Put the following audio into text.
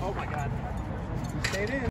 Oh my god. Stayed in.